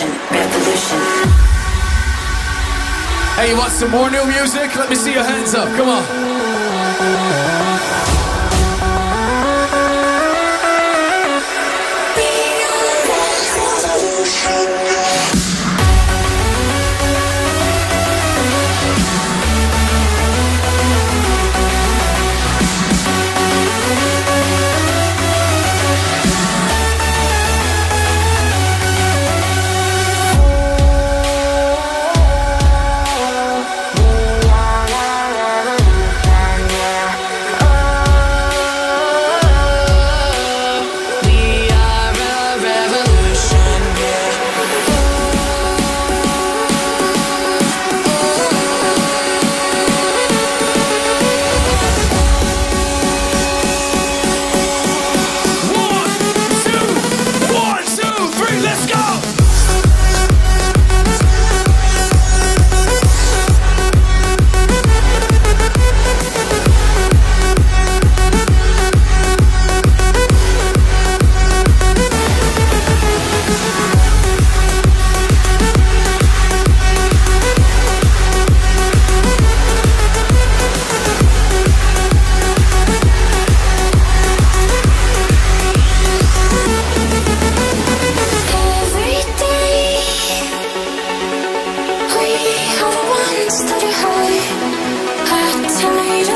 revolution, revolution. Hey, you want some more new music? Let me see your hands up. Come on. high, high tide.